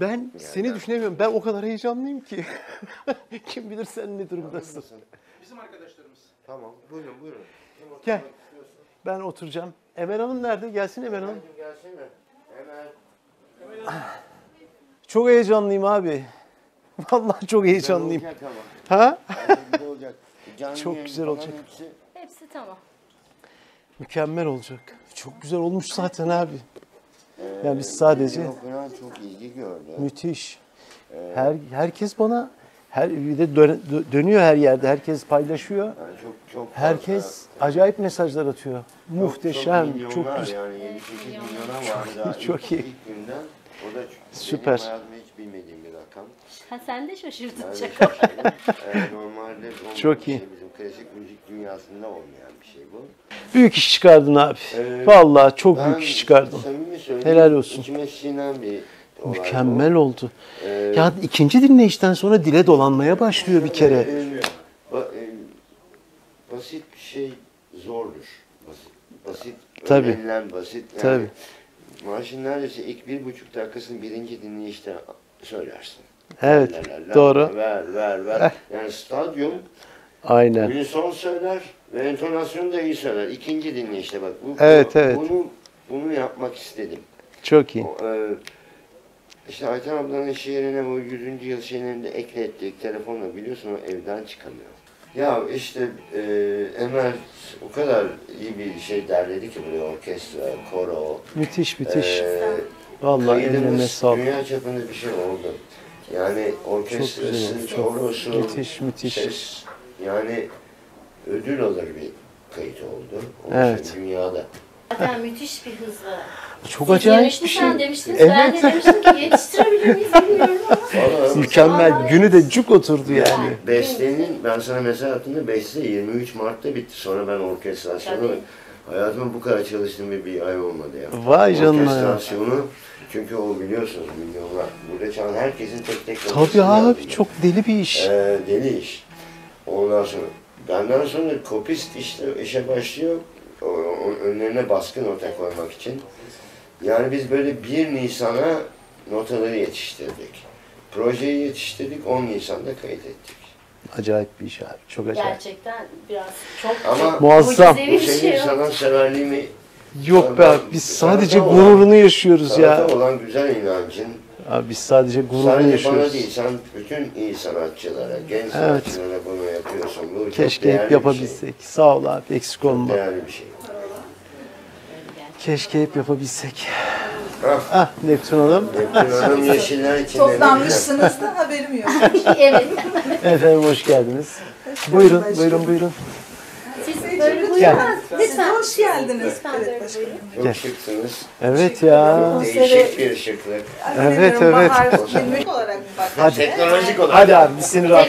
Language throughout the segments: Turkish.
Ben seni düşünemiyorum. Ben o kadar heyecanlıyım ki. Kim bilir sen ne durumdasın. Bizim arkadaşlarımız. Tamam. Buyurun buyurun. Gel. Ben oturacağım. Emel Hanım nerede? Gelsin Emel Hanım. Efendim gelsene. Hemen. Çok heyecanlıyım abi. Vallahi çok heyecanlıyım. Olacak ama. Ha? Bence olacak. Canlı Çok güzel olacak. Hepsi. Hepsi tamam. Mükemmel olacak. Çok güzel olmuş zaten abi. Yani biz sadece falan çok ilgi gördü. müthiş. Her herkes bana her bir de dön- dö- dönüyor her yerde. Herkes paylaşıyor. Yani çok çok fazla- Herkes acayip mesajlar atıyor. çok- Muhteşem, çok, çok, güzel. Yani 7-8 milyona var daha çok ilk, iyi. ilk günden. O da çok- Süper. Benim hiç bilmediğim bir rakam. Ha, sen de şaşırdın Yani çok. şaşırdım. Ee, normalde Çok iyi. Klasik müzik dünyasında olmayan bir şey bu. Büyük iş çıkardın abi. Ee, Vallahi çok Ben büyük iş çıkardın. Helal olsun. İçime sinen bir olay bu. Mükemmel oldu. Ee, Ya ikinci dinleyişten sonra dile dolanmaya başlıyor bir kere. Ee, ba- e, basit bir şey zordur. Basit, basit Tabii. öğrenilen basit. Yani Tabii. Marşın neredeyse ilk bir buçuk dakikasını birinci dinleyişte söylersin. Evet, La la la, doğru. Eh. Ver, ver, ver. Yani stadyum Aynen. unison söyler ve entonasyonu da iyi söyler. İkinci dinleyişte bak. Bu, Evet, bu- evet. Bunu, bunu yapmak istedim. Çok iyi. O, e, işte Ayten ablanın şiirine bu 100. yıl şeylerini de eklettik. Telefonla biliyorsun o evden çıkamıyor. Ya işte e, Emel o kadar iyi bir şey derledi ki buraya orkestra, koro. Müthiş müthiş. e, Vallahi eline sağlık. Dünya çapında bir şey oldu. Yani orkestrası, güzel, çok korosu, müthiş, müthiş. ses yani ödül alır bir kayıt oldu. Onun Evet. için dünyada. Zaten müthiş bir hızla. Çok Siz acayip demiştin, bir şey. Sen demiştiniz. Ben de Evet. demiştim ki yetiştirebilir miyiz bilmiyorum ama. Mükemmel. Günü de cuk oturdu yani. Bestenin, ben sana mesaj attığımda beste 23 Mart'ta bitti. Sonra ben orkestrasyonu, Tabii. hayatımda bu kadar çalıştığım bir, bir ay olmadı ya. Vay canına ya. Orkestrasyonu, çünkü o biliyorsunuz milyonlar. Burada çalan herkesin tek tek Tabii abi yazıyor. çok deli bir iş. Ee, deli iş. Ondan sonra, benden sonra kopist işte işe başlıyor. Önlerine baskı nota koymak için. Yani biz böyle 1 Nisan'a notaları yetiştirdik. Projeyi yetiştirdik, 10 Nisan'da kaydettik. Acayip bir iş abi. Çok acayip. Gerçekten biraz çok Ama çok Muazzam. Bu şey. senin yok. sanatseverliğimi Yok be abi biz sadece Sanata olan- gururunu yaşıyoruz ya. olan güzel inancın Abi biz sadece gururunu sadece bana yaşıyoruz. değil, sen bütün iyi sanatçılara, genç Evet. sanatçılara bunu yapıyorsun. Bu Keşke hep bir yapabilsek. Sağ ol abi eksik Şey. olma. Değerli bir şey. Keşke hep yapabilsek. Ah, Ah Neptun Hanım. Neptün Hanım yeşiller güzel. Toplanmışsınız da haberim yok. evet. Efendim hoş geldiniz. Buyurun buyurun buyurun. Gel. Lütfen. Hoş geldiniz. Lütfen Evet. Çok şıksınız. Ya. Değişik bir şıklık. Evet, evet. Bahar olarak mı bak? Hadi. Teknolojik olarak. Hadi abi biz seni rahat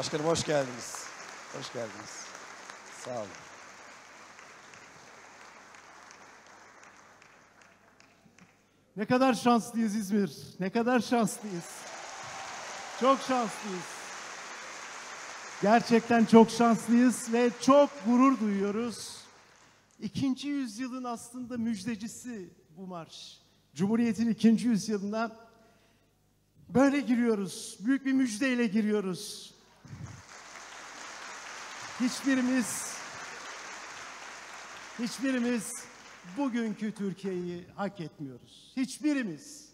Başkanım hoş geldiniz. Hoş geldiniz. Sağ olun. Ne kadar şanslıyız İzmir. Ne kadar şanslıyız. Çok şanslıyız. Gerçekten çok şanslıyız ve çok gurur duyuyoruz. İkinci yüzyılın aslında müjdecisi bu marş. Cumhuriyet'in ikinci yüzyılına böyle giriyoruz. Büyük bir müjdeyle giriyoruz. Hiçbirimiz Hiçbirimiz bugünkü Türkiye'yi hak etmiyoruz. Hiçbirimiz.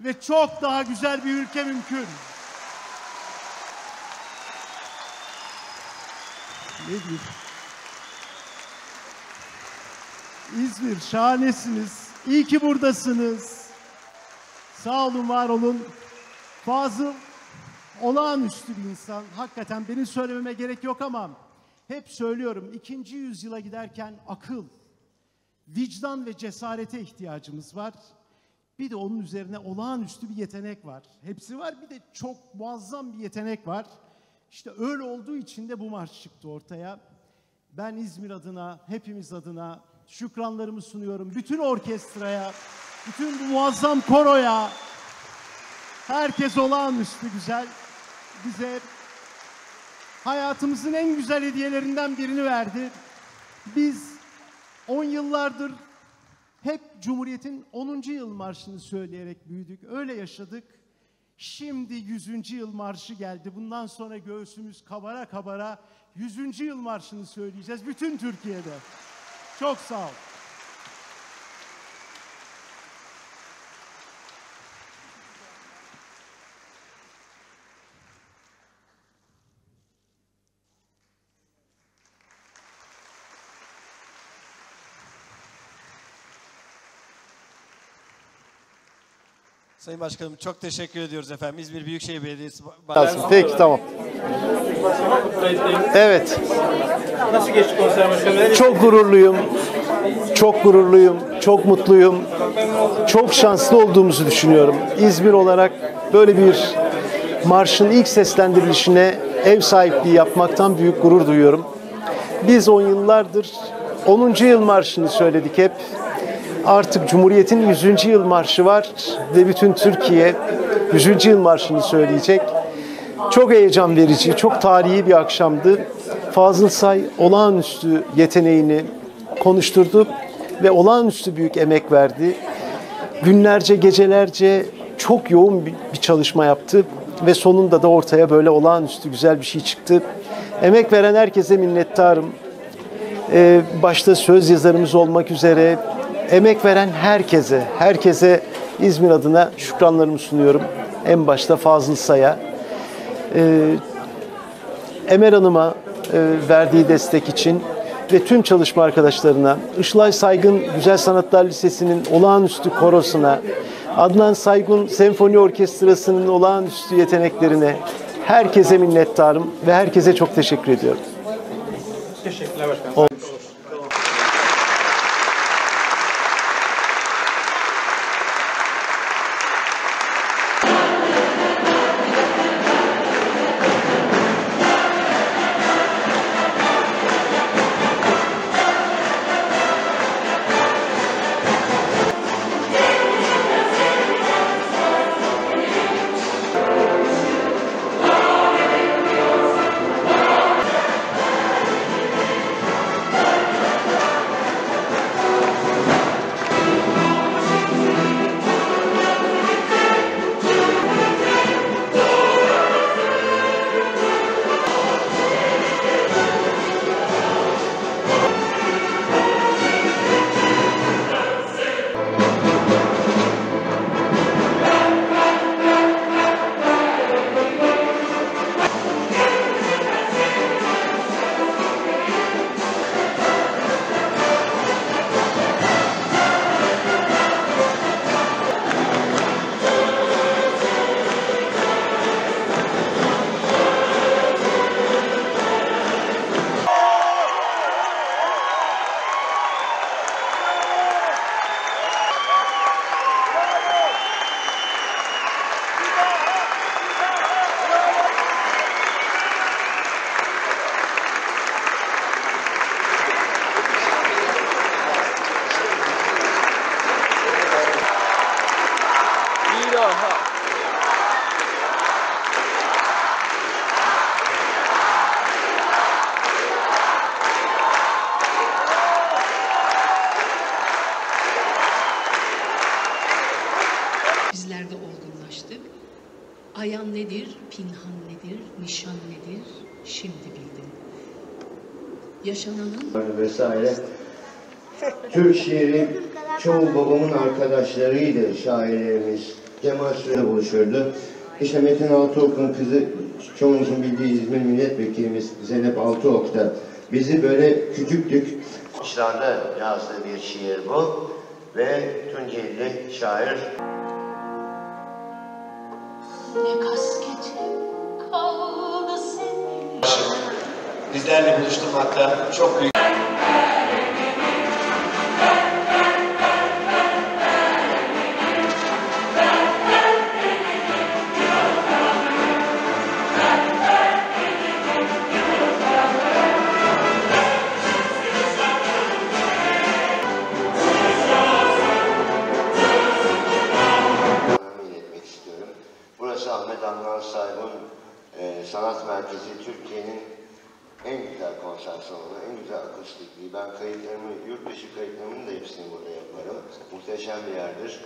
Ve çok daha güzel bir ülke mümkün. Nedir? İzmir şahanesiniz. İyi ki buradasınız. Sağ olun, var olun. Fazıl olağanüstü bir insan. Hakikaten benim söylememe gerek yok ama hep söylüyorum ikinci yüzyıla giderken akıl, vicdan ve cesarete ihtiyacımız var. Bir de onun üzerine olağanüstü bir yetenek var. Hepsi var bir de çok muazzam bir yetenek var. İşte öyle olduğu için de bu marş çıktı ortaya. Ben İzmir adına, hepimiz adına şükranlarımı sunuyorum. Bütün orkestraya, bütün bu muazzam koroya, herkes olağanüstü güzel. Bize hayatımızın en güzel hediyelerinden birini verdi. Biz 10 yıllardır hep Cumhuriyet'in 10. yıl marşını söyleyerek büyüdük. Öyle yaşadık. Şimdi 100. yıl marşı geldi. Bundan sonra göğsümüz kabara kabara 100. yıl marşını söyleyeceğiz bütün Türkiye'de. Çok sağ ol. Sayın Başkanım çok teşekkür ediyoruz efendim. İzmir Büyükşehir Belediyesi Lazım. Peki tamam. Evet. Nasıl geçti konser başkanım? Çok gururluyum. Çok gururluyum. Çok mutluyum. Çok şanslı olduğumuzu düşünüyorum. İzmir olarak böyle bir marşın ilk seslendirilişine ev sahipliği yapmaktan büyük gurur duyuyorum. Biz on yıllardır 10. yıl marşını söyledik hep. Artık Cumhuriyet'in 100. yıl marşı var ve bütün Türkiye 100. yıl marşını söyleyecek. Çok heyecan verici, çok tarihi bir akşamdı. Fazıl Say olağanüstü yeteneğini konuşturdu ve olağanüstü büyük emek verdi. Günlerce, gecelerce çok yoğun bir çalışma yaptı ve sonunda da ortaya böyle olağanüstü güzel bir şey çıktı. Emek veren herkese minnettarım. Ee, başta söz yazarımız olmak üzere emek veren herkese, herkese İzmir adına şükranlarımı sunuyorum. En başta Fazıl Say'a, Ee, Emel Hanım'a e, verdiği destek için ve tüm çalışma arkadaşlarına, Işılay Saygın Güzel Sanatlar Lisesi'nin olağanüstü korosuna, Adnan Saygun Senfoni Orkestrası'nın olağanüstü yeteneklerine herkese minnettarım ve herkese çok teşekkür ediyorum. Teşekkürler başkanım. Pinhan nedir, nişan nedir, şimdi bildim. Yaşananın vesaire. Türk şiiri çoğu babamın arkadaşlarıydı şairlerimiz. Cemal Süre buluşurdu. İşte Metin Altıok'un kızı çoğunuzun bildiği İzmir Milletvekilimiz Zeynep Altıok da bizi böyle küçüktük. İşlarda yazdığı bir şiir bu ve Tunceli şair ne kasketim Bizlerle buluşturmakta çok büyük Muhteşem bir yerdir.